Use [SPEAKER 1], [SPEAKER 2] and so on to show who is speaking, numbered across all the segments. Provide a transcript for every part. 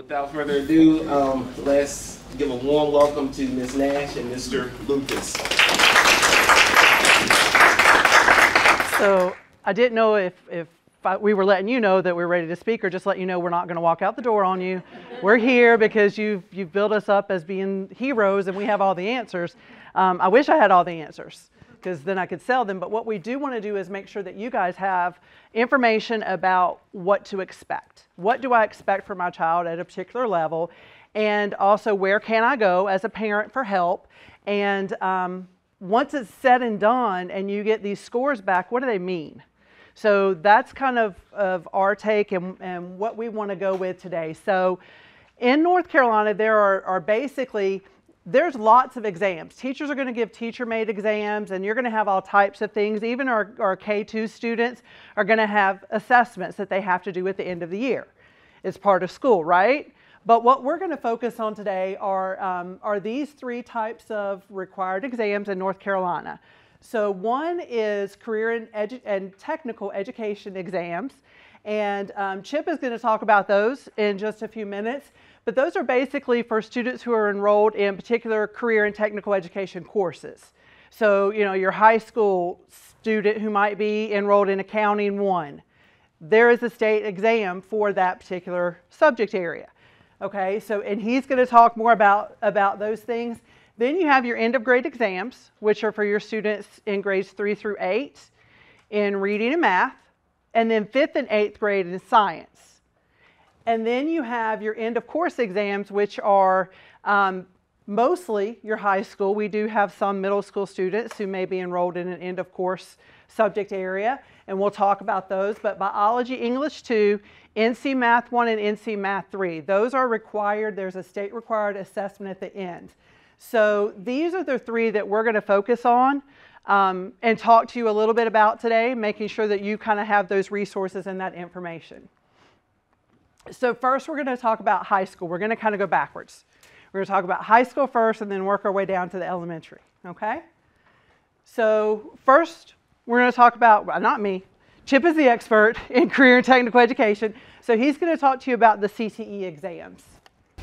[SPEAKER 1] Without further ado, um, let's give a warm welcome to Ms. Nash and Mr. Lucas.
[SPEAKER 2] So I didn't know if, if we were letting you know that we're ready to speak or just let you know we're not going to walk out the door on you. We're here because you've, you've built us up as being heroes and we have all the answers. Um, I wish I had all the answers because then I could sell them. But what we do want to do is make sure that you guys have information about what to expect. What do I expect for my child at a particular level? And also, where can I go as a parent for help? And um, once it's said and done and you get these scores back, what do they mean? So that's kind of, of our take and, and what we want to go with today. So in North Carolina, there are, are basically, there's lots of exams. Teachers are going to give teacher-made exams and you're going to have all types of things. Even our, our K-2 students are going to have assessments that they have to do at the end of the year. It's part of school, right? But what we're going to focus on today are, um, are these three types of required exams in North Carolina. So one is career and, and technical education exams. And um, Chip is going to talk about those in just a few minutes. But those are basically for students who are enrolled in particular career and technical education courses. So, you know, your high school student who might be enrolled in accounting one, there is a state exam for that particular subject area. Okay, so and he's going to talk more about, about those things. Then you have your end of grade exams, which are for your students in grades three through eight in reading and math, and then fifth and eighth grade in science. And then you have your end of course exams, which are um, mostly your high school. We do have some middle school students who may be enrolled in an end of course subject area, and we'll talk about those. But biology, English 2, NC Math 1, and NC Math 3, those are required. There's a state required assessment at the end. So these are the three that we're going to focus on um, and talk to you a little bit about today, making sure that you kind of have those resources and that information. So first we're going to talk about high school. We're going to kind of go backwards. We're going to talk about high school first and then work our way down to the elementary, okay? So first we're going to talk about, well, not me, Chip is the expert in career and technical education. So he's going to talk to you about the CTE exams.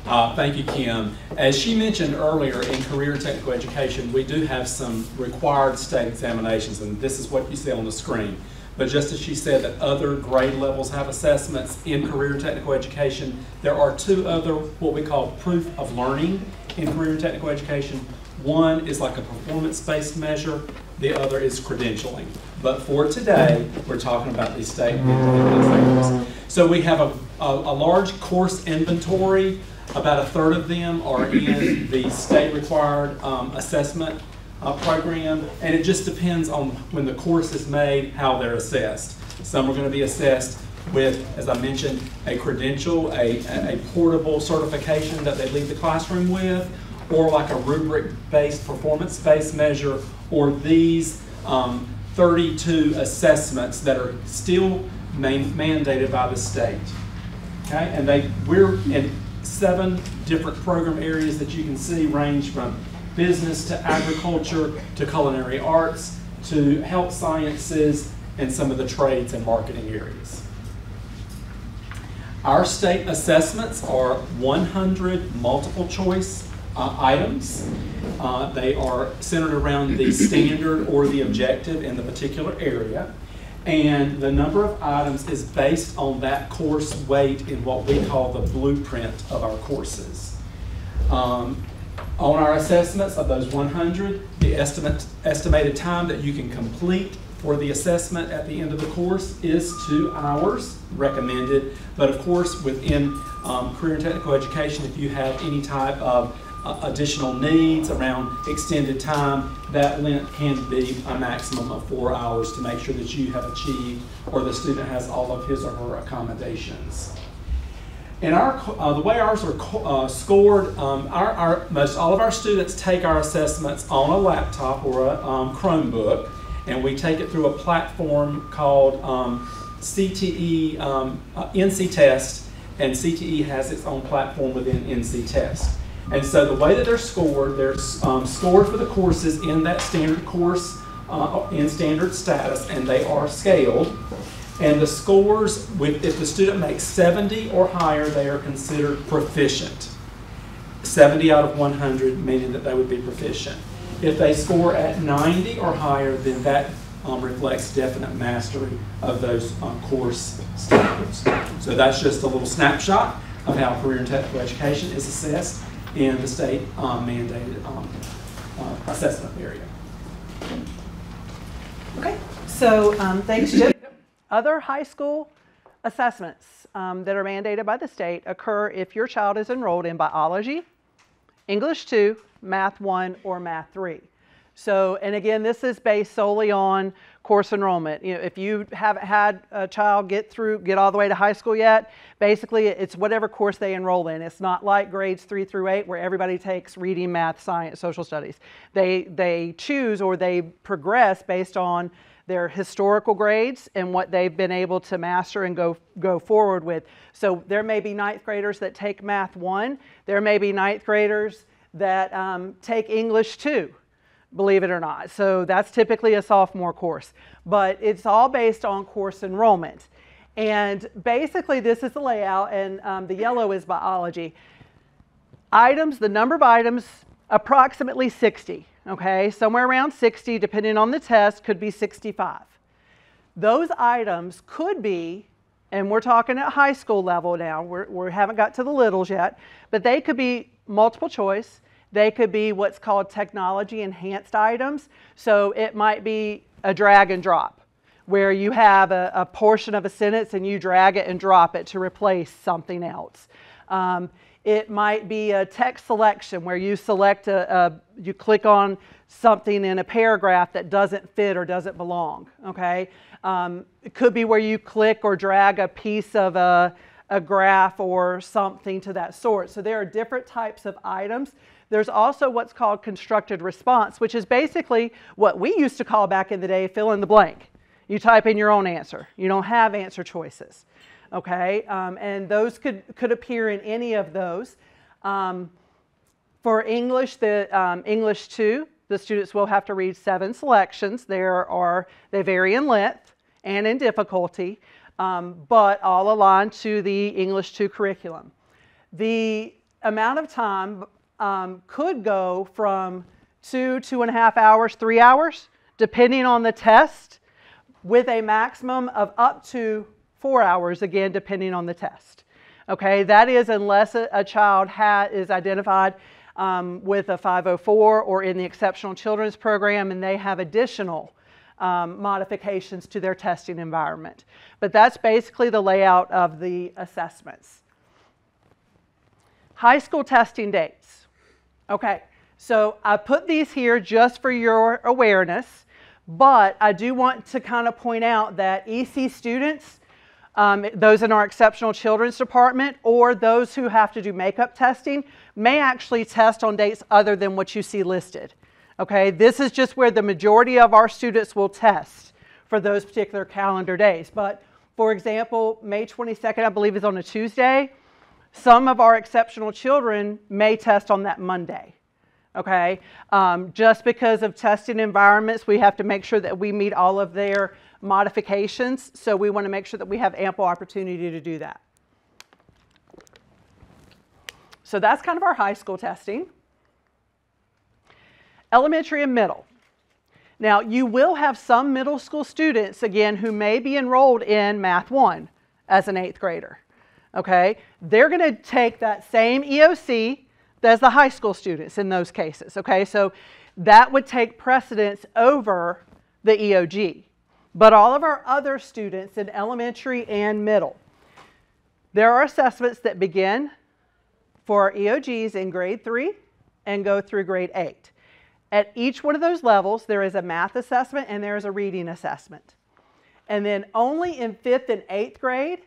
[SPEAKER 3] Uh, thank you, Kim. As she mentioned earlier, in career and technical education, we do have some required state examinations, and this is what you see on the screen. But just as she said that other grade levels have assessments in career and technical education, there are two other what we call proof of learning in career and technical education. One is like a performance-based measure, the other is credentialing. But for today, we're talking about these state. So we have a, a, a large course inventory about a third of them are in the state required um, assessment uh, program, and it just depends on when the course is made, how they're assessed. Some are going to be assessed with, as I mentioned, a credential, a, a, portable certification that they leave the classroom with, or like a rubric-based, performance-based measure, or these um, 32 assessments that are still man mandated by the state. Okay, and they we're in seven different program areas that you can see range from business to agriculture to culinary arts to health sciences and some of the trades and marketing areas. Our state assessments are 100 multiple choice uh, items. Uh, they are centered around the standard or the objective in the particular area. And the number of items is based on that course weight in what we call the blueprint of our courses. Um, on our assessments of those 100, the estimate, estimated time that you can complete for the assessment at the end of the course is two hours recommended. But of course, within um, career and technical education, if you have any type of uh, additional needs around extended time, that length can be a maximum of four hours to make sure that you have achieved or the student has all of his or her accommodations. And our, uh, the way ours are uh, scored, um, our, our, most all of our students take our assessments on a laptop or a um, Chromebook, and we take it through a platform called um, CTE um, uh, NC Test, and CTE has its own platform within NC Test. And so the way that they're scored, they're um, scored for the courses in that standard course uh, in standard status, and they are scaled. And the scores, with, if the student makes 70 or higher, they are considered proficient. 70 out of 100, meaning that they would be proficient. If they score at 90 or higher, then that um, reflects definite mastery of those um, course standards. So that's just a little snapshot of how career and technical education is assessed in the state um, mandated um, uh, assessment area.
[SPEAKER 2] Okay, so um, thanks, Chip. Other high school assessments um, that are mandated by the state occur if your child is enrolled in biology, English 2, Math 1, or Math 3. So, and again, this is based solely on course enrollment. You know, if you haven't had a child get through, get all the way to high school yet, basically it's whatever course they enroll in. It's not like grades three through eight where everybody takes reading, math, science, social studies. They, they choose or they progress based on their historical grades and what they've been able to master and go, go forward with. So there may be ninth graders that take math one. There may be ninth graders that um, take English two believe it or not. So that's typically a sophomore course, but it's all based on course enrollment. And basically, this is the layout, and um, the yellow is biology. Items, the number of items, approximately 60, okay? Somewhere around 60, depending on the test, could be 65. Those items could be, and we're talking at high school level now, we're, we haven't got to the littles yet, but they could be multiple choice, they could be what's called technology enhanced items. So it might be a drag and drop where you have a, a portion of a sentence and you drag it and drop it to replace something else. Um, it might be a text selection where you select a, a, you click on something in a paragraph that doesn't fit or doesn't belong. Okay, um, it could be where you click or drag a piece of a, a graph or something to that sort. So there are different types of items there's also what's called constructed response, which is basically what we used to call back in the day fill in the blank. You type in your own answer. You don't have answer choices. Okay, um, and those could, could appear in any of those. Um, for English, the um, English 2, the students will have to read seven selections. There are, they vary in length and in difficulty, um, but all aligned to the English 2 curriculum. The amount of time um, could go from two, two and a half hours, three hours, depending on the test, with a maximum of up to four hours, again, depending on the test. Okay, that is unless a, a child is identified um, with a 504 or in the Exceptional Children's Program and they have additional um, modifications to their testing environment. But that's basically the layout of the assessments. High school testing dates. Okay, so I put these here just for your awareness, but I do want to kind of point out that EC students, um, those in our exceptional children's department, or those who have to do makeup testing, may actually test on dates other than what you see listed. Okay, this is just where the majority of our students will test for those particular calendar days. But for example, May 22nd, I believe, is on a Tuesday. Some of our exceptional children may test on that Monday. Okay, um, just because of testing environments, we have to make sure that we meet all of their modifications. So we want to make sure that we have ample opportunity to do that. So that's kind of our high school testing. Elementary and middle. Now, you will have some middle school students, again, who may be enrolled in Math 1 as an eighth grader okay, they're going to take that same EOC as the high school students in those cases, okay? So that would take precedence over the EOG. But all of our other students in elementary and middle, there are assessments that begin for our EOGs in grade three and go through grade eight. At each one of those levels, there is a math assessment and there is a reading assessment. And then only in fifth and eighth grade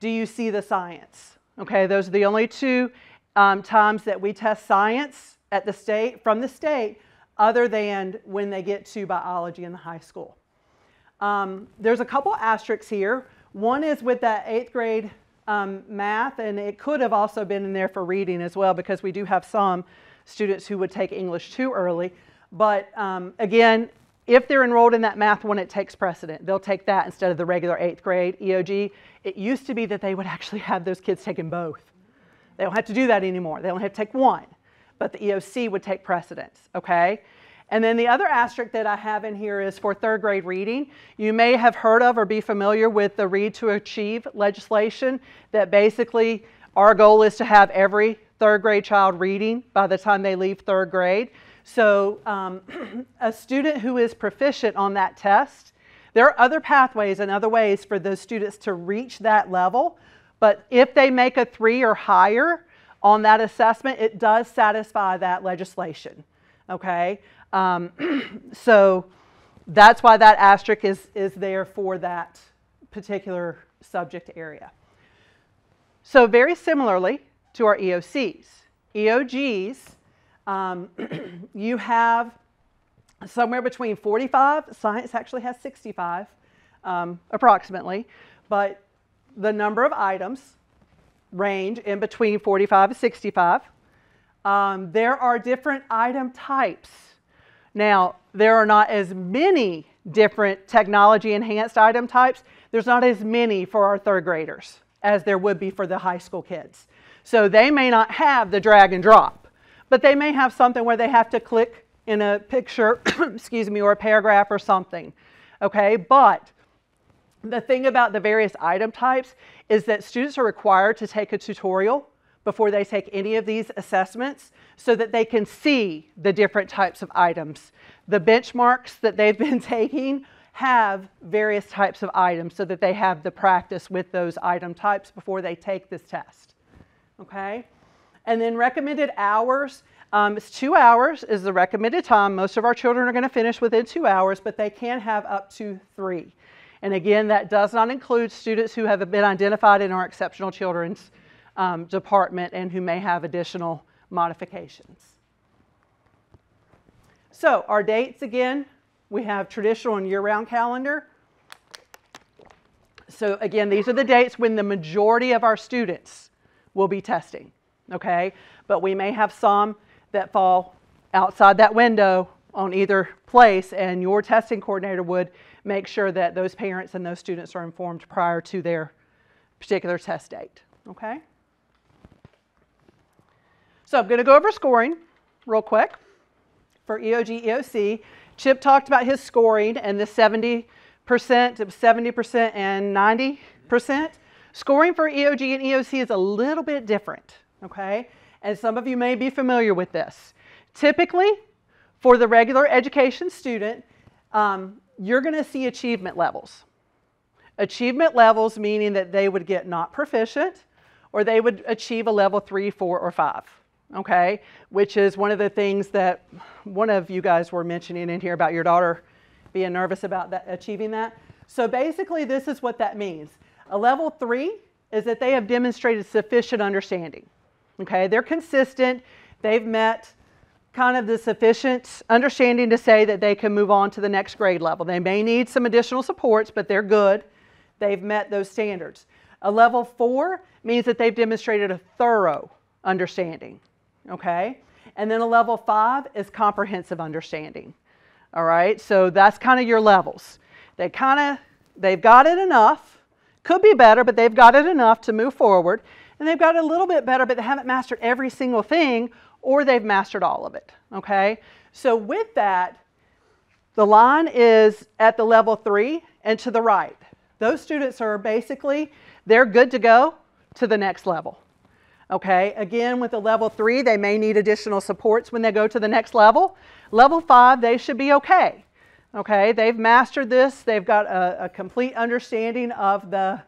[SPEAKER 2] do you see the science? Okay, those are the only two um, times that we test science at the state, from the state, other than when they get to biology in the high school. Um, there's a couple asterisks here. One is with that eighth grade um, math, and it could have also been in there for reading as well because we do have some students who would take English too early. But um, again, if they're enrolled in that math one, it takes precedent. They'll take that instead of the regular eighth grade EOG. It used to be that they would actually have those kids taking both. They don't have to do that anymore. They only have to take one, but the EOC would take precedence, okay? And then the other asterisk that I have in here is for third grade reading. You may have heard of or be familiar with the Read to Achieve legislation that basically our goal is to have every third grade child reading by the time they leave third grade. So um, a student who is proficient on that test, there are other pathways and other ways for those students to reach that level. But if they make a three or higher on that assessment, it does satisfy that legislation. Okay? Um, so that's why that asterisk is, is there for that particular subject area. So very similarly to our EOCs, EOGs, um, you have somewhere between 45, science actually has 65 um, approximately, but the number of items range in between 45 and 65. Um, there are different item types. Now, there are not as many different technology enhanced item types. There's not as many for our third graders as there would be for the high school kids. So they may not have the drag and drop, but they may have something where they have to click in a picture, excuse me, or a paragraph or something. Okay, but the thing about the various item types is that students are required to take a tutorial before they take any of these assessments so that they can see the different types of items. The benchmarks that they've been taking have various types of items so that they have the practice with those item types before they take this test. Okay? And then recommended hours. Um, it's two hours is the recommended time. Most of our children are going to finish within two hours, but they can have up to three. And again, that does not include students who have been identified in our exceptional children's um, department and who may have additional modifications. So our dates again, we have traditional and year-round calendar. So again, these are the dates when the majority of our students will be testing, okay? But we may have some that fall outside that window on either place and your testing coordinator would make sure that those parents and those students are informed prior to their particular test date, okay? So I'm going to go over scoring real quick for EOG, EOC. Chip talked about his scoring and the 70%, 70% and 90%. Scoring for EOG and EOC is a little bit different, okay? And some of you may be familiar with this. Typically, for the regular education student, um, you're going to see achievement levels. Achievement levels meaning that they would get not proficient or they would achieve a level three, four, or five okay? Which is one of the things that one of you guys were mentioning in here about your daughter being nervous about that, achieving that. So basically, this is what that means. A level three is that they have demonstrated sufficient understanding, okay? They're consistent, they've met kind of the sufficient understanding to say that they can move on to the next grade level. They may need some additional supports, but they're good. They've met those standards. A level four means that they've demonstrated a thorough understanding okay? And then a level five is comprehensive understanding, all right? So that's kind of your levels. They kind of, they've got it enough, could be better, but they've got it enough to move forward. And they've got it a little bit better, but they haven't mastered every single thing, or they've mastered all of it, okay? So with that, the line is at the level three and to the right. Those students are basically, they're good to go to the next level. Okay, again, with a level three, they may need additional supports when they go to the next level. Level five, they should be okay. Okay, they've mastered this. They've got a, a complete understanding of the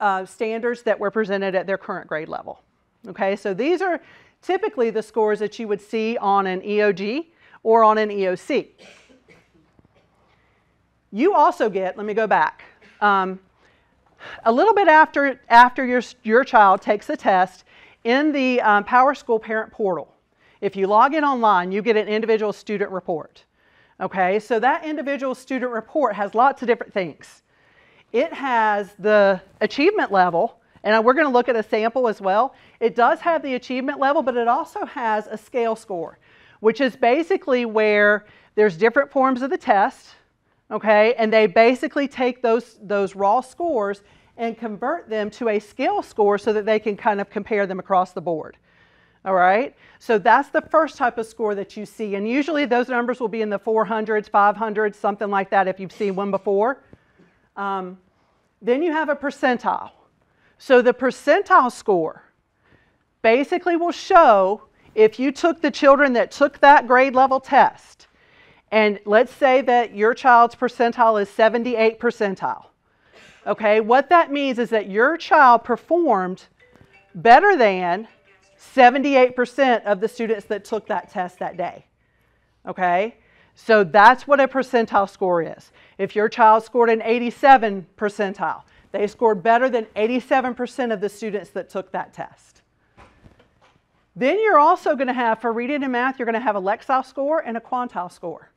[SPEAKER 2] uh, standards that were presented at their current grade level. Okay, so these are typically the scores that you would see on an EOG or on an EOC. You also get, let me go back, um, a little bit after, after your, your child takes the test, in the um, PowerSchool Parent Portal, if you log in online, you get an individual student report. Okay, so that individual student report has lots of different things. It has the achievement level, and we're going to look at a sample as well. It does have the achievement level, but it also has a scale score, which is basically where there's different forms of the test, okay? And they basically take those, those raw scores and convert them to a scale score so that they can kind of compare them across the board. All right? So that's the first type of score that you see. And usually those numbers will be in the 400s, 500s, something like that if you've seen one before. Um, then you have a percentile. So the percentile score basically will show if you took the children that took that grade level test, and let's say that your child's percentile is 78 percentile. Okay, what that means is that your child performed better than 78% of the students that took that test that day. Okay, so that's what a percentile score is. If your child scored an 87 percentile, they scored better than 87% of the students that took that test. Then you're also going to have, for reading and math, you're going to have a Lexile score and a quantile score.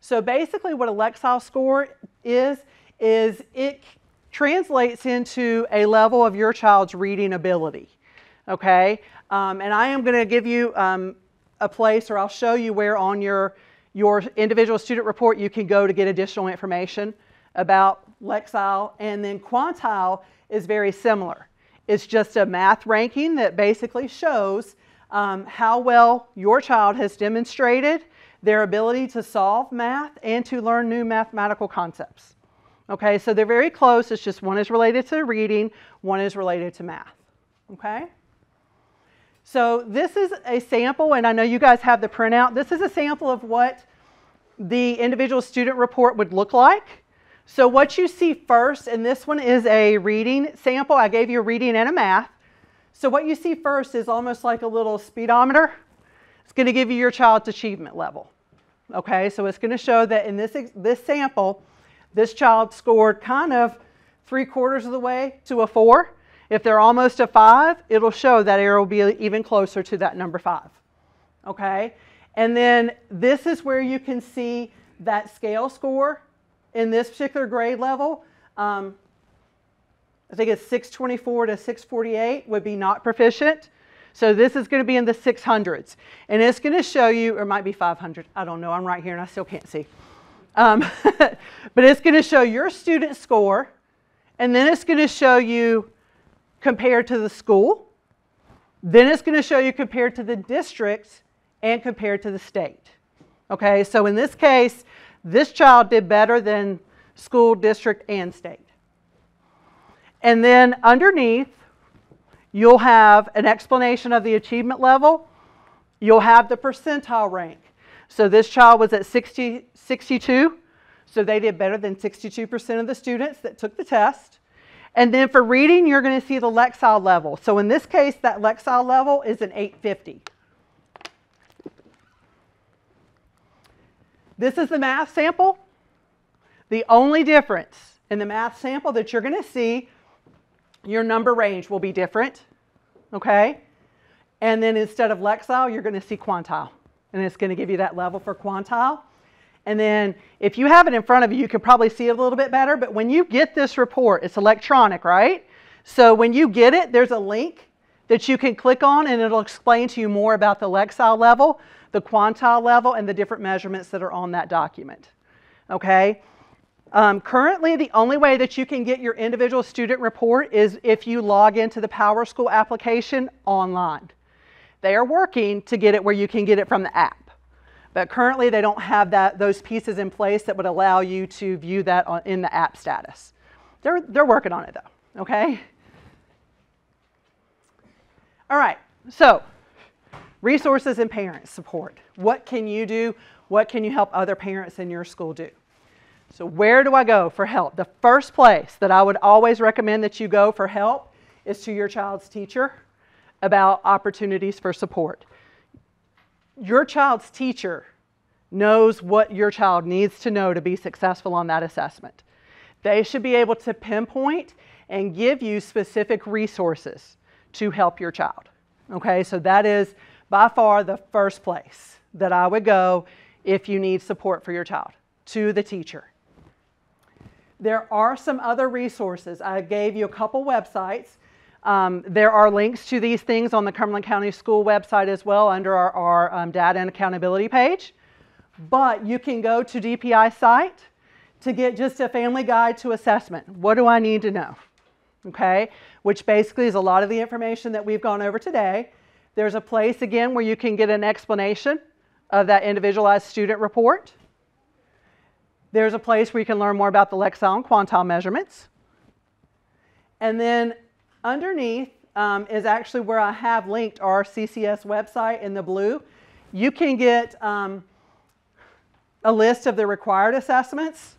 [SPEAKER 2] So basically what a Lexile score is, is it translates into a level of your child's reading ability. Okay? Um, and I am going to give you um, a place, or I'll show you where on your, your individual student report you can go to get additional information about Lexile. And then quantile is very similar. It's just a math ranking that basically shows um, how well your child has demonstrated their ability to solve math and to learn new mathematical concepts. Okay, so they're very close. It's just one is related to reading, one is related to math. Okay? So this is a sample, and I know you guys have the printout. This is a sample of what the individual student report would look like. So what you see first, and this one is a reading sample. I gave you a reading and a math. So what you see first is almost like a little speedometer. It's going to give you your child's achievement level. Okay, so it's going to show that in this, this sample, this child scored kind of three quarters of the way to a four. If they're almost a five, it'll show that arrow will be even closer to that number five. Okay? And then this is where you can see that scale score in this particular grade level. Um, I think it's 624 to 648 would be not proficient. So this is going to be in the 600s. And it's going to show you, or it might be 500. I don't know. I'm right here and I still can't see. Um, but it's going to show your student score. And then it's going to show you compared to the school. Then it's going to show you compared to the district and compared to the state. Okay, so in this case, this child did better than school, district, and state. And then underneath, you'll have an explanation of the achievement level. You'll have the percentile rank. So this child was at 60, 62, so they did better than 62% of the students that took the test. And then for reading, you're going to see the Lexile level. So in this case, that Lexile level is an 850. This is the math sample. The only difference in the math sample that you're going to see, your number range will be different, okay? And then instead of Lexile, you're going to see quantile. And it's going to give you that level for quantile. And then if you have it in front of you, you can probably see it a little bit better. But when you get this report, it's electronic, right? So when you get it, there's a link that you can click on and it'll explain to you more about the Lexile level, the quantile level, and the different measurements that are on that document. Okay? Um, currently, the only way that you can get your individual student report is if you log into the PowerSchool application online. They are working to get it where you can get it from the app. But currently they don't have that, those pieces in place that would allow you to view that on, in the app status. They're, they're working on it though, okay? All right, so resources and parent support. What can you do? What can you help other parents in your school do? So where do I go for help? The first place that I would always recommend that you go for help is to your child's teacher about opportunities for support your child's teacher knows what your child needs to know to be successful on that assessment. They should be able to pinpoint and give you specific resources to help your child. Okay, so that is by far the first place that I would go if you need support for your child, to the teacher. There are some other resources. I gave you a couple websites. Um, there are links to these things on the Cumberland County School website as well under our, our um, data and accountability page. but you can go to DPI site to get just a family guide to assessment. What do I need to know? Okay, which basically is a lot of the information that we've gone over today. There's a place again where you can get an explanation of that individualized student report. There's a place where you can learn more about the Lexile and quantile measurements. And then underneath um, is actually where I have linked our CCS website in the blue. You can get um, a list of the required assessments,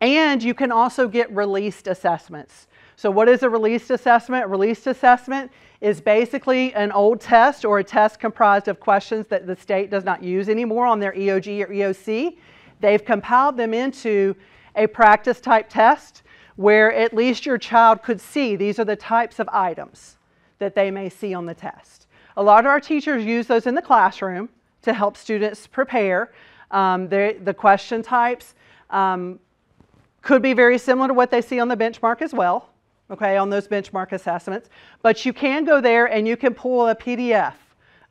[SPEAKER 2] and you can also get released assessments. So what is a released assessment? A released assessment is basically an old test or a test comprised of questions that the state does not use anymore on their EOG or EOC. They've compiled them into a practice type test where at least your child could see these are the types of items that they may see on the test. A lot of our teachers use those in the classroom to help students prepare. Um, the question types um, could be very similar to what they see on the benchmark as well, okay, on those benchmark assessments. But you can go there and you can pull a PDF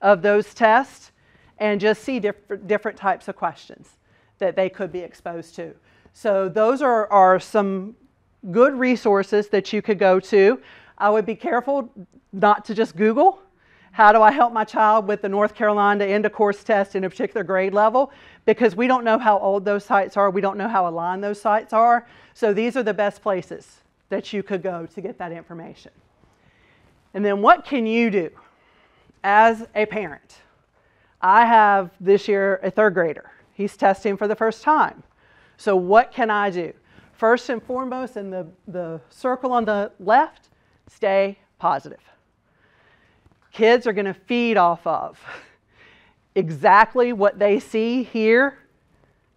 [SPEAKER 2] of those tests and just see different, different types of questions that they could be exposed to. So those are, are some good resources that you could go to. I would be careful not to just Google. How do I help my child with the North Carolina end of course test in a particular grade level? Because we don't know how old those sites are. We don't know how aligned those sites are. So these are the best places that you could go to get that information. And then what can you do as a parent? I have this year a third grader. He's testing for the first time. So what can I do? First and foremost, in the, the circle on the left, stay positive. Kids are going to feed off of exactly what they see here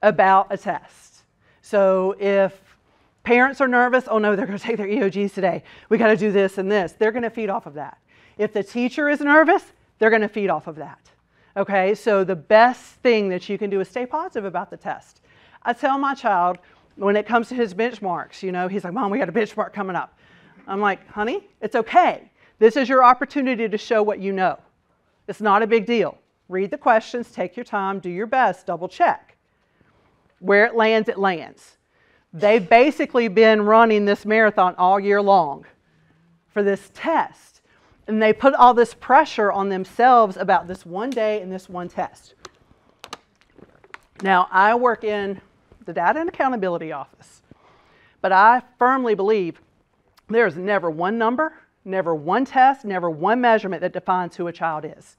[SPEAKER 2] about a test. So if parents are nervous, oh no, they're going to take their EOGs today. We got to do this and this. They're going to feed off of that. If the teacher is nervous, they're going to feed off of that. Okay, so the best thing that you can do is stay positive about the test. I tell my child, when it comes to his benchmarks, you know, he's like, Mom, we got a benchmark coming up. I'm like, honey, it's okay. This is your opportunity to show what you know. It's not a big deal. Read the questions, take your time, do your best, double check. Where it lands, it lands. They've basically been running this marathon all year long for this test. And they put all this pressure on themselves about this one day and this one test. Now, I work in the Data and Accountability Office. But I firmly believe there's never one number, never one test, never one measurement that defines who a child is.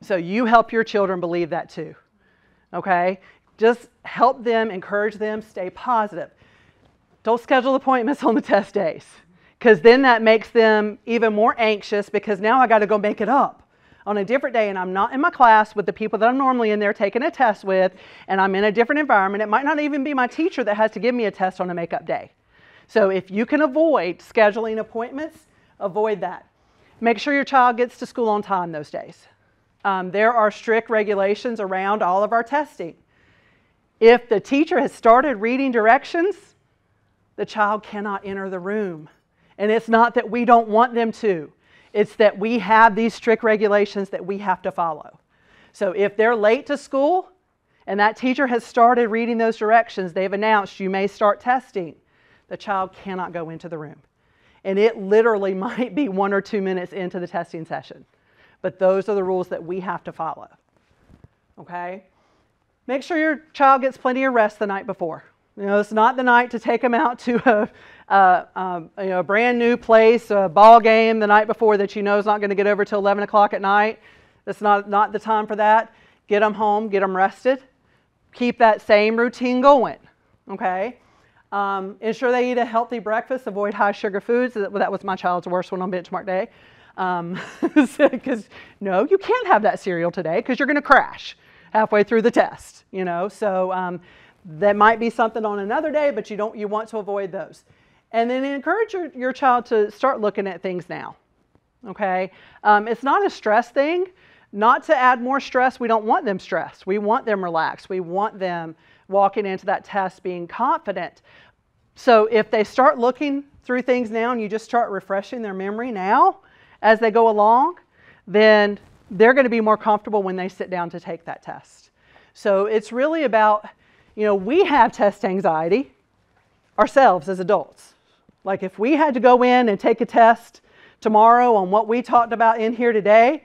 [SPEAKER 2] So you help your children believe that too. Okay? Just help them, encourage them, stay positive. Don't schedule appointments on the test days because then that makes them even more anxious because now I got to go make it up on a different day and I'm not in my class with the people that I'm normally in there taking a test with, and I'm in a different environment, it might not even be my teacher that has to give me a test on a makeup day. So if you can avoid scheduling appointments, avoid that. Make sure your child gets to school on time those days. Um, there are strict regulations around all of our testing. If the teacher has started reading directions, the child cannot enter the room. And it's not that we don't want them to. It's that we have these strict regulations that we have to follow. So if they're late to school and that teacher has started reading those directions, they've announced you may start testing, the child cannot go into the room. And it literally might be one or two minutes into the testing session. But those are the rules that we have to follow. Okay? Make sure your child gets plenty of rest the night before. You know, it's not the night to take them out to a, um, you know, a brand new place, a ball game the night before that you know is not going to get over till 11 o'clock at night. That's not, not the time for that. Get them home, get them rested. Keep that same routine going, okay? Um, ensure they eat a healthy breakfast, avoid high sugar foods. That was my child's worst one on benchmark day. Because, um, no, you can't have that cereal today because you're going to crash halfway through the test, you know? So that might be something on another day, but you, don't, you want to avoid those. And then encourage your, your child to start looking at things now. Okay? Um, it's not a stress thing. Not to add more stress. We don't want them stressed. We want them relaxed. We want them walking into that test being confident. So if they start looking through things now and you just start refreshing their memory now as they go along, then they're going to be more comfortable when they sit down to take that test. So it's really about, you know, we have test anxiety ourselves as adults. Like if we had to go in and take a test tomorrow on what we talked about in here today,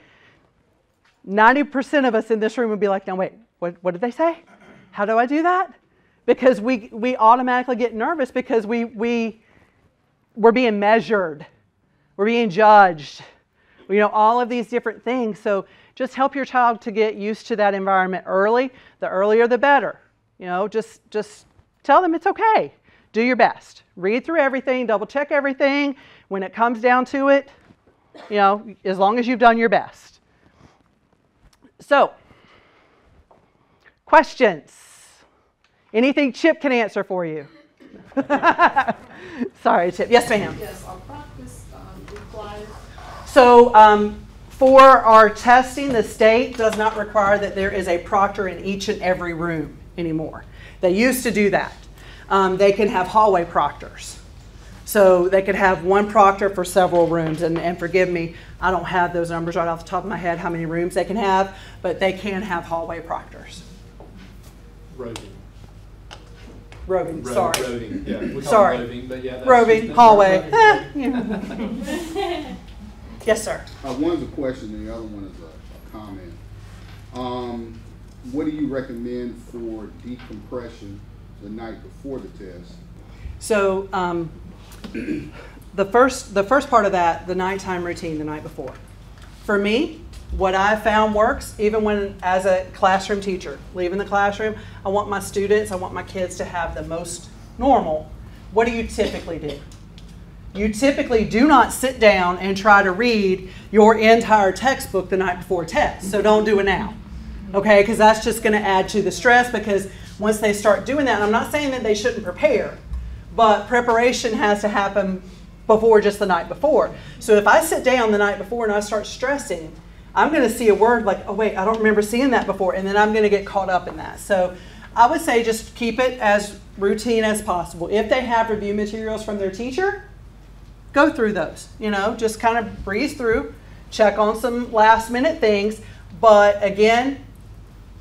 [SPEAKER 2] 90% of us in this room would be like, no, wait, what, what did they say? How do I do that? Because we, we automatically get nervous because we, we, we're being measured, we're being judged, you know, all of these different things. So just help your child to get used to that environment early. The earlier, the better. You know, just, just tell them it's okay. Do your best. Read through everything, double check everything. When it comes down to it, you know, as long as you've done your best. So, questions? Anything Chip can answer for you? Sorry, Chip. Yes, ma'am.
[SPEAKER 4] Yes, are practice um.
[SPEAKER 2] So, um, for our testing, the state does not require that there is a proctor in each and every room anymore. They used to do that. Um, they can have hallway proctors. So they could have one proctor for several rooms. And, and forgive me, I don't have those numbers right off the top of my head, how many rooms they can have, but they can have hallway proctors.
[SPEAKER 3] Roving.
[SPEAKER 2] Roving,
[SPEAKER 3] Ro-
[SPEAKER 2] sorry.
[SPEAKER 3] Roving, yeah. We call it
[SPEAKER 2] Sorry.
[SPEAKER 3] Roving, but yeah.
[SPEAKER 2] Roving, hallway. Yeah. yes, sir.
[SPEAKER 5] Uh, one's a question and the other one is a, a comment. Um, what do you recommend for decompression the night before the test?
[SPEAKER 2] So um, the first the first part of that, the nighttime routine the night before. For me, what I found works, even when as a classroom teacher, leaving the classroom, I want my students, I want my kids to have the most normal. What do you typically do? You typically do not sit down and try to read your entire textbook the night before test. So don't do it now. Okay? Because that's just going to add to the stress because once they start doing that, I'm not saying that they shouldn't prepare, but preparation has to happen before just the night before. So if I sit down the night before and I start stressing, I'm going to see a word like, oh, wait, I don't remember seeing that before, and then I'm going to get caught up in that. So I would say just keep it as routine as possible. If they have review materials from their teacher, go through those. You know, just kind of breeze through, check on some last minute things, but again,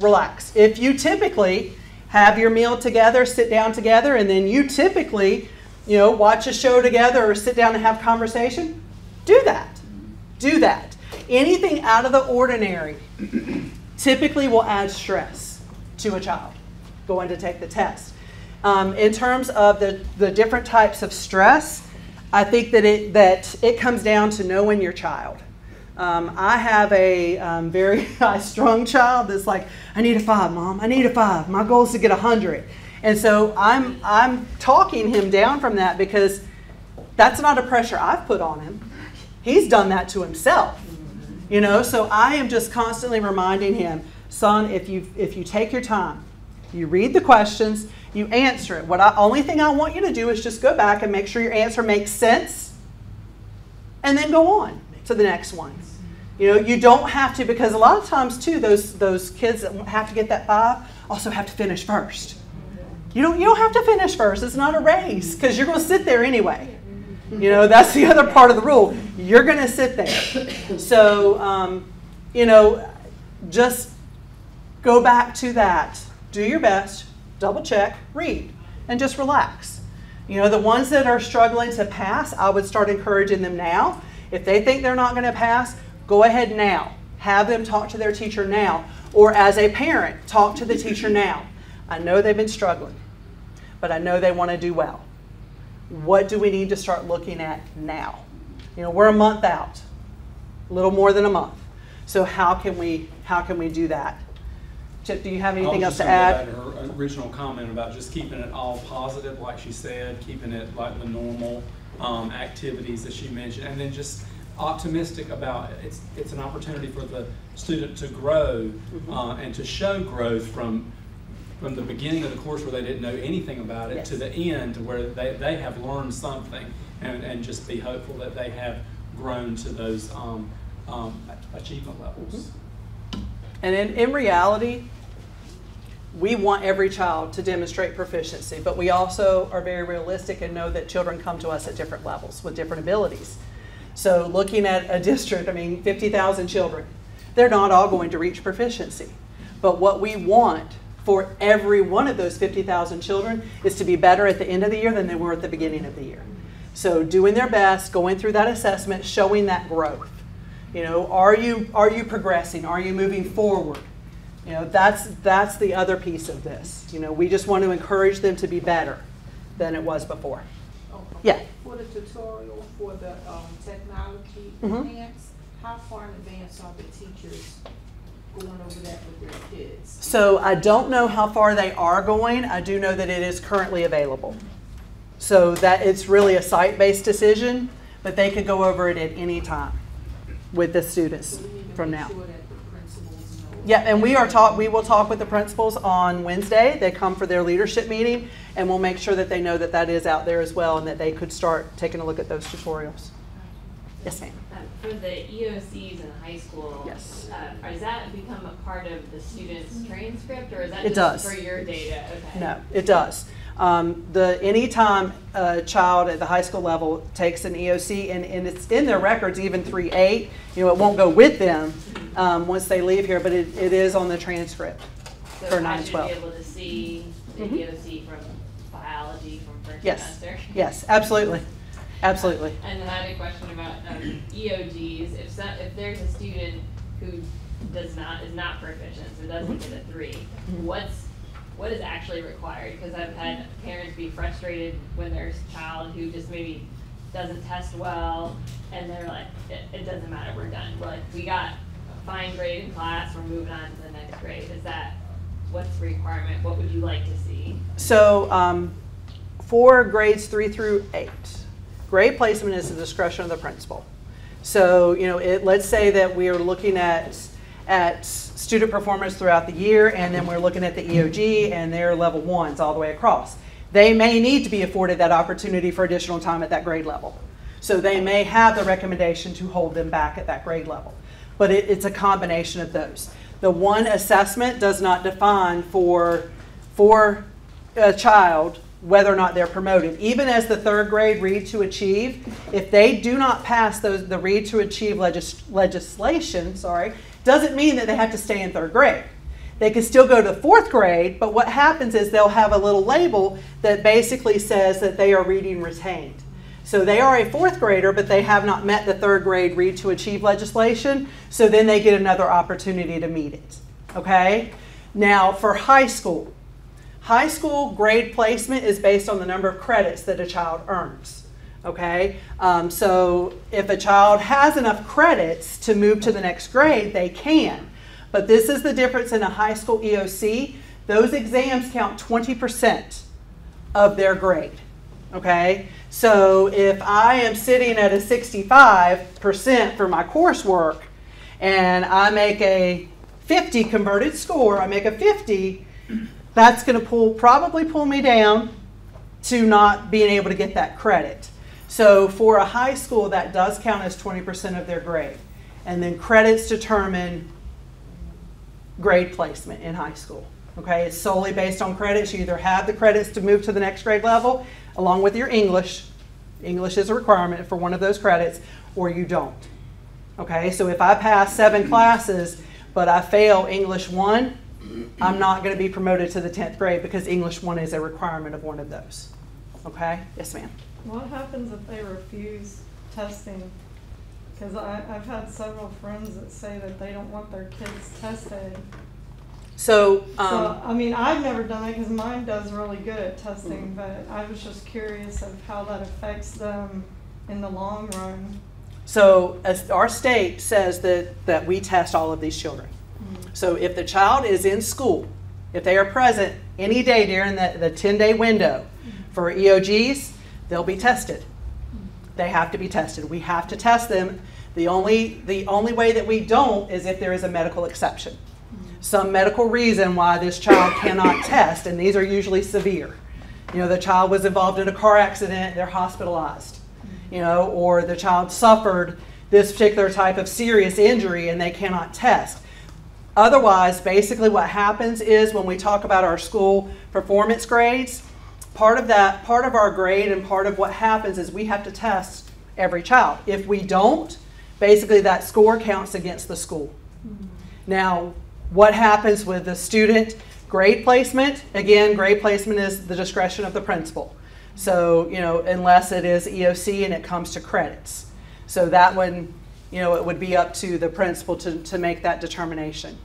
[SPEAKER 2] relax. If you typically have your meal together, sit down together, and then you typically, you know, watch a show together or sit down and have conversation, do that. Do that. Anything out of the ordinary typically will add stress to a child going to take the test. Um, in terms of the, the different types of stress, I think that it, that it comes down to knowing your child. Um, I have a um, very high strung child that's like, I need a five, mom. I need a five. My goal is to get a hundred. And so I'm, I'm talking him down from that because that's not a pressure I've put on him. He's done that to himself. You know, so I am just constantly reminding him, son, if you if you take your time, you read the questions, you answer it. What I only thing I want you to do is just go back and make sure your answer makes sense and then go on to the next one. You know, you don't have to because a lot of times too, those those kids that have to get that five also have to finish first. You don't you don't have to finish first. It's not a race because you're going to sit there anyway. You know, that's the other part of the rule. You're going to sit there. So, um, you know, just go back to that. Do your best, double check, read, and just relax. You know, the ones that are struggling to pass, I would start encouraging them now. If they think they're not going to pass, go ahead now. Have them talk to their teacher now. Or as a parent, talk to the teacher now. I know they've been struggling, but I know they want to do well what do we need to start looking at now? You know, we're a month out, a little more than a month. So how can we how can we do that? Chip, do you have anything else to add?
[SPEAKER 3] gonna go to her original comment about just keeping it all positive, like she said, keeping it like the normal um, activities that she mentioned, and then just optimistic about it. It's, it's an opportunity for the student to grow
[SPEAKER 2] Mm-hmm.
[SPEAKER 3] uh, and to show growth from, from the beginning of the course where they didn't know anything about it to the end where they, they have learned something and, and just be hopeful that they have grown to those um, um, achievement levels.
[SPEAKER 2] Mm-hmm. And in, in reality, we want every child to demonstrate proficiency, but we also are very realistic and know that children come to us at different levels with different abilities. So, looking at a district, I mean, 50,000 children, they're not all going to reach proficiency. But what we want for every one of those 50,000 children is to be better at the end of the year than they were at the beginning of the year. So doing their best, going through that assessment, showing that growth. You know, are you are you progressing? Are you moving forward? You know, that's that's the other piece of this. You know, we just want to encourage them to be better than it was before. Yeah.
[SPEAKER 4] For the tutorial for the, um, technology
[SPEAKER 2] Mhm.
[SPEAKER 4] enhance, how far in advance are the teachers going over that with their kids?
[SPEAKER 2] So I don't know how far they are going. I do know that it is currently available. So that it's really a site-based decision, but they could go over it at any time with the students
[SPEAKER 4] So we need to
[SPEAKER 2] from now.
[SPEAKER 4] sure that the principals know.
[SPEAKER 2] Yeah, and we are talk, we will talk with the principals on Wednesday. They come for their leadership meeting, and we'll make sure that they know that that is out there as well, and that they could start taking a look at those tutorials. Yes, ma'am.
[SPEAKER 6] Um, For the EOCs in high school.
[SPEAKER 2] Yes.
[SPEAKER 6] uh, Has that become a part of the student's transcript, or is that
[SPEAKER 2] It
[SPEAKER 6] just
[SPEAKER 2] does.
[SPEAKER 6] for your data? Okay.
[SPEAKER 2] No, it does. Um, the, anytime a child at the high school level takes an EOC, and, and it's in their records, even three eight, you know, it won't go with them, um, once they leave here, but it, it is on the transcript.
[SPEAKER 6] So
[SPEAKER 2] for
[SPEAKER 6] I
[SPEAKER 2] nine,
[SPEAKER 6] should be
[SPEAKER 2] twelve.
[SPEAKER 6] able to see the
[SPEAKER 2] Mhm.
[SPEAKER 6] EOC from biology from first
[SPEAKER 2] Yes.
[SPEAKER 6] semester?
[SPEAKER 2] Yes, absolutely, absolutely.
[SPEAKER 6] And then I had a question about um, EOGs. If so, if there's a student who does not is not proficient, so doesn't
[SPEAKER 2] Mm-hmm.
[SPEAKER 6] get a 3 what's what is actually required? Because I've had parents be frustrated when there's a child who just maybe doesn't test well, and they're like, it, it doesn't matter, we're done. We're like, we got a fine grade in class, we're moving on to the next grade. Is that what's the requirement? What would you like to see?
[SPEAKER 2] So, um, for grades three through eight, grade placement is the discretion of the principal. So, you know, it, let's say that we are looking at, at student performance throughout the year, and then we're looking at the EOG, and they're level ones all the way across. They may need to be afforded that opportunity for additional time at that grade level. So they may have the recommendation to hold them back at that grade level. But it, it's a combination of those. The one assessment does not define for, for a child whether or not they're promoted. Even as the third grade read to achieve, if they do not pass those, the read to achieve legis, legislation, sorry, doesn't mean that they have to stay in third grade. They can still go to fourth grade, but what happens is they'll have a little label that basically says that they are reading retained. So they are a fourth grader, but they have not met the third grade read to achieve legislation, so then they get another opportunity to meet it. Okay? Now, for high school, high school grade placement is based on the number of credits that a child earns. Okay? Um, so if a child has enough credits to move to the next grade, they can. But this is the difference in a high school EOC. Those exams count 20% of their grade. Okay? So if I am sitting at a 65% for my coursework and I make a 50 converted score, I make a 50, that's going to pull probably pull me down to not being able to get that credit. So for a high school that does count as 20% of their grade. And then credits determine grade placement in high school. Okay, it's solely based on credits. You either have the credits to move to the next grade level, along with your English. English is a requirement for one of those credits, or you don't. Okay, so if I pass seven classes, but I fail English 1, I'm not going to be promoted to the 10th grade because English 1 is a requirement of one of those. Okay? Yes, ma'am.
[SPEAKER 7] What happens if they refuse testing? Because I've had several friends that say that they don't want their kids tested.
[SPEAKER 2] So,
[SPEAKER 7] So,
[SPEAKER 2] um,
[SPEAKER 7] I mean, I've never done it because mine does really good at testing, but I was just curious of how that affects them in the long run.
[SPEAKER 2] so as our state says that, that we test all of these children. So if the child is in school, if they are present any day during the, the 10 day window for EOGs, they'll be tested. They have to be tested. We have to test them. The only, the only way that we don't is if there is a medical exception. Some medical reason why this child cannot test, and these are usually severe. You know, the child was involved in a car accident, they're hospitalized. You know, or the child suffered this particular type of serious injury and they cannot test. Otherwise, basically what happens is when we talk about our school performance grades, part of that, part of our grade and part of what happens is we have to test every child. If we don't, basically that score counts against the school. Now, what happens with the student Grade placement, again, grade placement is the discretion of the principal. So, you know, unless it is EOC and it comes to credits. So that one, you know, it would be up to the principal to, to make that determination.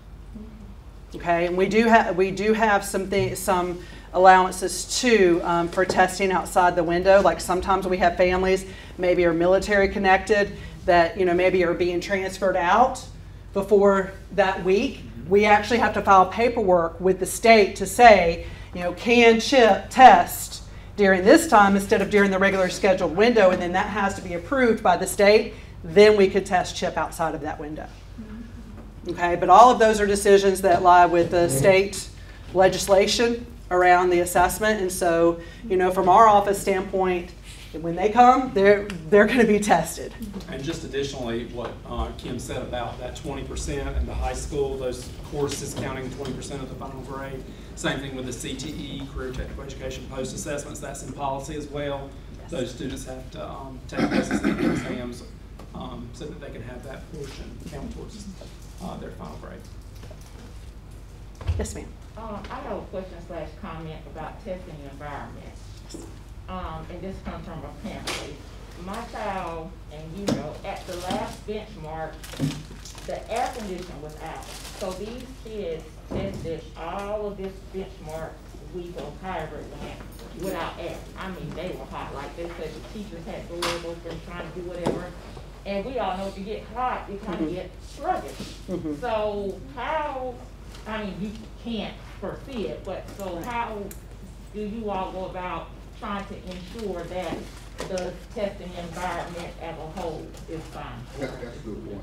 [SPEAKER 2] Okay, and we do have, we do have some some allowances too, um, for testing outside the window. Like sometimes we have families, maybe are military connected, that, you know, maybe are being transferred out before that week. We actually have to file paperwork with the state to say, you know, can Chip test during this time instead of during the regular scheduled window, and then that has to be approved by the state. Then we could test Chip outside of that window. Okay, but all of those are decisions that lie with the state legislation around the assessment. And so, you know, from our office standpoint, when they come, they're, they're going to be tested.
[SPEAKER 3] And just additionally, what uh, Kim said about that twenty percent in the high school, those courses counting twenty percent of the final grade. Same thing with the CTE, Career Technical Education Post Assessments, that's in policy as well. Those students have to um, take those exams um, so that they can have that portion count towards uh, their final grade.
[SPEAKER 2] Yes, ma'am.
[SPEAKER 8] Um, I have a question slash comment about testing the environment. Um, and this comes from a parent. My child, and you know, at the last benchmark, the air conditioner was out. So these kids tested all of this benchmark week or hybrid it went without air. I mean, they were hot, like they said the teachers had doors open, trying to do whatever. And we all know if you get hot, you kind of get sluggish.
[SPEAKER 2] Mhm.
[SPEAKER 8] So how, I mean, you can't foresee it, but so how do you all go about trying to ensure that the testing environment as a whole is fine?
[SPEAKER 5] That's, that's a good point.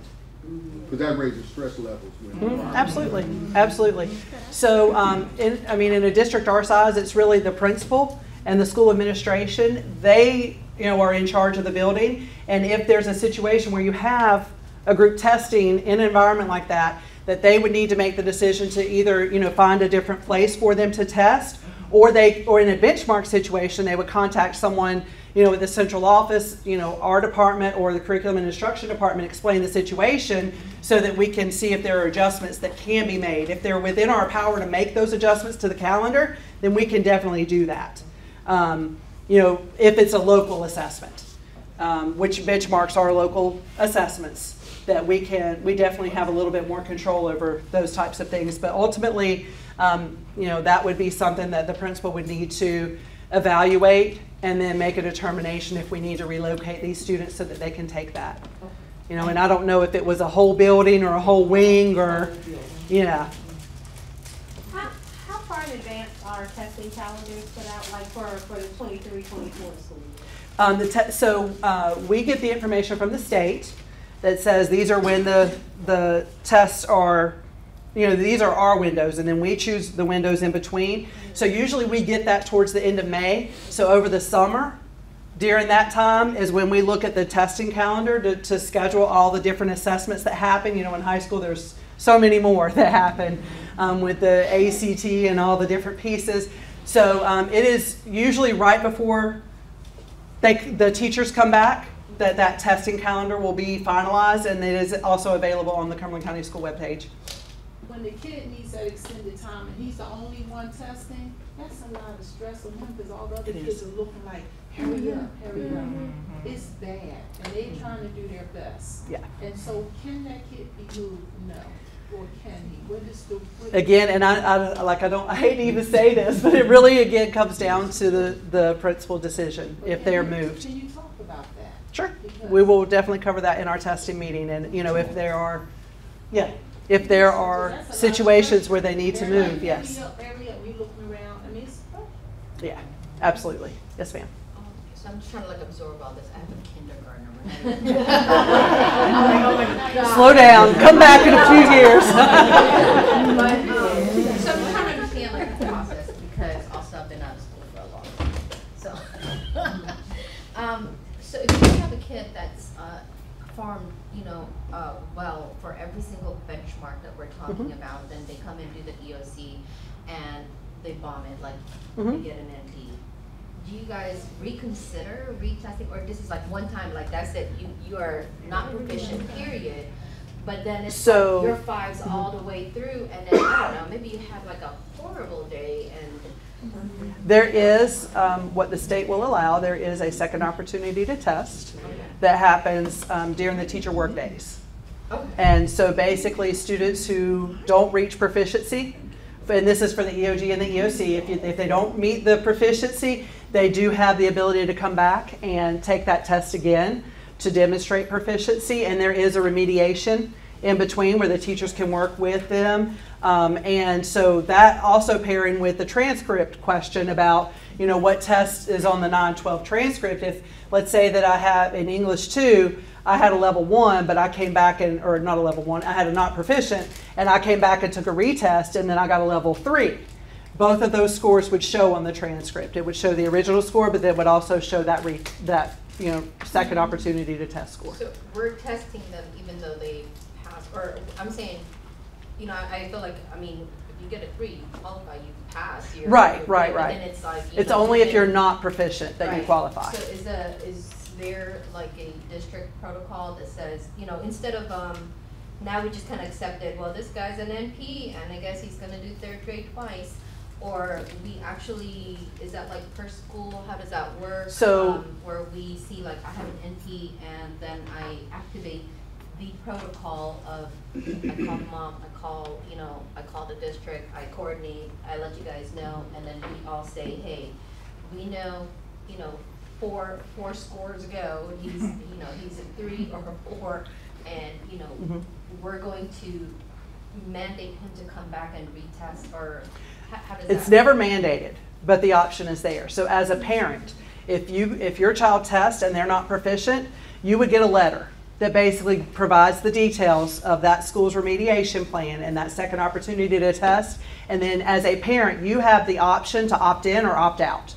[SPEAKER 5] Because that raises stress levels when.
[SPEAKER 2] Mhm, Absolutely, absolutely. So, um, in, I mean, in a district our size, it's really the principal and the school administration. They, you know, are in charge of the building. And if there's a situation where you have a group testing in an environment like that, that they would need to make the decision to either, you know, find a different place for them to test, or they, or in a benchmark situation, they would contact someone, you know, with the central office, you know, our department or the curriculum and instruction department, explain the situation so that we can see if there are adjustments that can be made. If they're within our power to make those adjustments to the calendar, then we can definitely do that. Um, you know, if it's a local assessment, um, which benchmarks are local assessments, that we can, we definitely have a little bit more control over those types of things. But ultimately, um, you know, that would be something that the principal would need to evaluate and then make a determination if we need to relocate these students so that they can take that. You know, and I don't know if it was a whole building or a whole wing or, yeah.
[SPEAKER 4] Far in advance are testing calendars put out, like for, for the 23, 24 school year?
[SPEAKER 2] Um, the so uh, we get the information from the state that says these are when the the tests are, you know, these are our windows, and then we choose the windows in between. So usually we get that towards the end of May. So over the summer, during that time is when we look at the testing calendar to, to schedule all the different assessments that happen. You know, in high school there's so many more that happen um, with the ACT and all the different pieces. So um, it is usually right before they, the teachers come back, that that testing calendar will be finalized, and it is also available on the Cumberland County School webpage.
[SPEAKER 4] When the kid needs that extended time and he's the only one testing, that's a lot of stress on him because all the other
[SPEAKER 2] It
[SPEAKER 4] kids
[SPEAKER 2] is.
[SPEAKER 4] are looking like, hurry up, hurry up. It's bad and they're trying to do their best.
[SPEAKER 2] Yeah.
[SPEAKER 4] And so can that kid be moved? No. Or can he? What is the? what-
[SPEAKER 2] Again, and I, I, like, I don't, I hate to even say this, but it really, again, comes down to the, the principal decision,
[SPEAKER 4] but
[SPEAKER 2] if they're moved.
[SPEAKER 4] Can you talk about that?
[SPEAKER 2] Sure.
[SPEAKER 4] Because-
[SPEAKER 2] We will definitely cover that in our testing meeting, and, you know, if there are, yeah, if there are
[SPEAKER 4] That's a lot of
[SPEAKER 2] situations where they need to
[SPEAKER 4] They're like,
[SPEAKER 2] move, yes.
[SPEAKER 4] Up, hurry up, you looking around, I mean,
[SPEAKER 2] Yeah, absolutely. Yes, ma'am.
[SPEAKER 9] Um, So I'm just trying to like absorb all this. I have a kindergartner.
[SPEAKER 2] Slow down, come back in a few years.
[SPEAKER 9] But, so I'm trying to understand like the process because also I've been out of school for a long time. So, um, so if you have a kid that's, uh, performed, you know, uh, well for every single benchmark that we're talking
[SPEAKER 2] Mhm.
[SPEAKER 9] about, then they come and do the EOC and they bomb it, like
[SPEAKER 2] Mhm.
[SPEAKER 9] they get an NT. Do you guys reconsider retesting, or this is like one time, like that's it, you, you are not proficient, period? but then it's
[SPEAKER 2] So-
[SPEAKER 9] like your fives all the way through, and then, I don't know, maybe you have like a horrible day and,
[SPEAKER 2] There is, um, what the state will allow, there is a second opportunity to test that happens um, during the teacher workdays.
[SPEAKER 9] okay.
[SPEAKER 2] And so basically, students who don't reach proficiency, and this is for the EOG and the EOC, if, you, if they don't meet the proficiency, they do have the ability to come back and take that test again to demonstrate proficiency. And there is a remediation in between where the teachers can work with them. Um, and so that also pairing with the transcript question about, you know, what test is on the 912 transcript. If, let's say that I have in English 2, I had a level one, but I came back and, or not a level one, I had a not proficient, and I came back and took a retest, and then I got a level three. Both of those scores would show on the transcript. It would show the original score, but then would also show that re, that you know second opportunity to test score.
[SPEAKER 9] So we're testing them even though they pass, or I'm saying, you know, I I feel like, I mean, if you get a three, you qualify, you pass. you're-
[SPEAKER 2] Right,
[SPEAKER 9] you're
[SPEAKER 2] right, right.
[SPEAKER 9] then it's like,
[SPEAKER 2] It's
[SPEAKER 9] know,
[SPEAKER 2] only if you're not proficient that you qualify.
[SPEAKER 9] So is the, is there like a district protocol that says, you know, instead of, um, now we just kind of accepted, well, this guy's an NP and I guess he's gonna do third grade twice? Or we actually, is that like per school, how does that work?
[SPEAKER 2] So-
[SPEAKER 9] Um, Where we see like, I have an NP and then I activate the protocol of, I call mom, I call, you know, I call the district, I coordinate, I let you guys know, and then we all say, hey, we know, you know, four, four scores ago, he's, you know, he's a three or a four, and, you know,
[SPEAKER 2] Mhm.
[SPEAKER 9] we're going to mandate him to come back and retest, or how, how that?
[SPEAKER 2] It's never mandated, but the option is there. So as a parent, if you if your child tests and they're not proficient, you would get a letter that basically provides the details of that school's remediation plan and that second opportunity to test. And then as a parent, you have the option to opt in or opt out.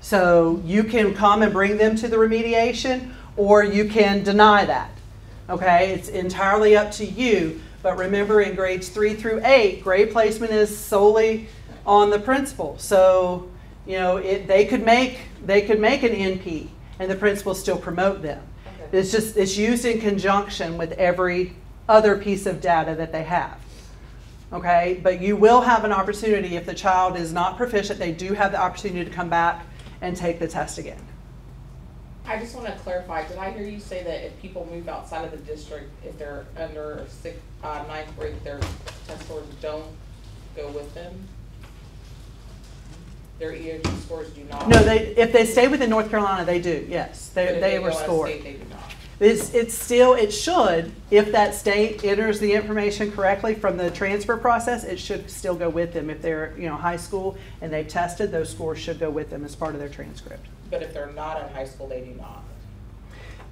[SPEAKER 2] So you can come and bring them to the remediation or you can deny that. Okay, it's entirely up to you. But remember, in grades three through eight, grade placement is solely on the principal. So, you know, it, they could make they could make an NP, and the principal still promote them.
[SPEAKER 9] Okay.
[SPEAKER 2] It's just it's used in conjunction with every other piece of data that they have. Okay, but you will have an opportunity if the child is not proficient. They do have the opportunity to come back and take the test again.
[SPEAKER 10] I just want to clarify, did I hear you say that if people move outside of the district, if they're under sixth, uh, ninth grade, their test scores don't go with them? Their EOG scores do not?
[SPEAKER 2] No, they if they stay within North Carolina, they do. Yes, they they
[SPEAKER 10] go
[SPEAKER 2] were scored.
[SPEAKER 10] state, They do not.
[SPEAKER 2] It's, it's still, it should, if that state enters the information correctly from the transfer process, it should still go with them. If they're, you know, high school and they've tested, those scores should go with them as part of their transcript.
[SPEAKER 10] But if they're not in high school, they do not.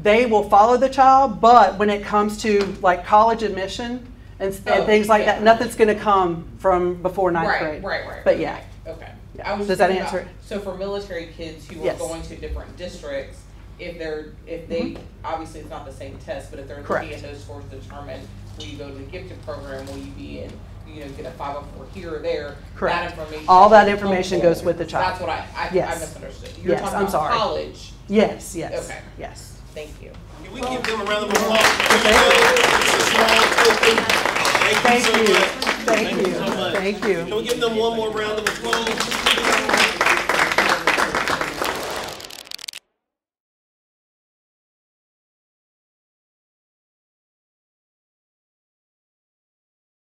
[SPEAKER 2] They will follow the child, but when it comes to like college admission and, and
[SPEAKER 10] Oh,
[SPEAKER 2] things like
[SPEAKER 10] yeah.
[SPEAKER 2] that, nothing's gonna come from before ninth
[SPEAKER 10] Right,
[SPEAKER 2] grade.
[SPEAKER 10] right, right.
[SPEAKER 2] But yeah.
[SPEAKER 10] Okay.
[SPEAKER 2] Yeah.
[SPEAKER 10] I was
[SPEAKER 2] Does that
[SPEAKER 10] thinking
[SPEAKER 2] answer
[SPEAKER 10] about- So for military kids who are
[SPEAKER 2] Yes.
[SPEAKER 10] going to different districts, if they're, if they, obviously it's not the same test, but if they're
[SPEAKER 2] Mm-hmm. Correct.
[SPEAKER 10] looking at those scores to determine, will you go to the gifted program, will you be in, you know, get a five oh four here or there?
[SPEAKER 2] Correct.
[SPEAKER 10] That information.
[SPEAKER 2] All that
[SPEAKER 10] is
[SPEAKER 2] information
[SPEAKER 10] helpful.
[SPEAKER 2] goes with the child.
[SPEAKER 10] That's what I, I, I
[SPEAKER 2] Yes.
[SPEAKER 10] misunderstood. You're
[SPEAKER 2] Yes,
[SPEAKER 10] talking
[SPEAKER 2] I'm
[SPEAKER 10] about
[SPEAKER 2] sorry.
[SPEAKER 10] college,
[SPEAKER 2] Yes, yes.
[SPEAKER 10] Okay.
[SPEAKER 2] Yes.
[SPEAKER 10] thank you.
[SPEAKER 1] Can we give them a round of applause?
[SPEAKER 2] Okay.
[SPEAKER 1] It's a small.
[SPEAKER 2] Thank
[SPEAKER 1] so
[SPEAKER 2] you.
[SPEAKER 1] much.
[SPEAKER 2] Thank you.
[SPEAKER 1] so much.
[SPEAKER 2] Thank you.
[SPEAKER 1] Can we give them one more round of applause?